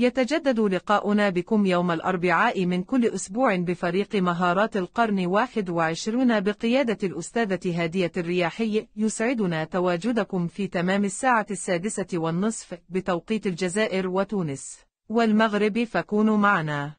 يتجدد لقاؤنا بكم يوم الأربعاء من كل أسبوع بفريق مهارات القرن 21 بقيادة الأستاذة هادية الرياحي يسعدنا تواجدكم في تمام الساعة السادسة والنصف بتوقيت الجزائر وتونس والمغرب فكونوا معنا.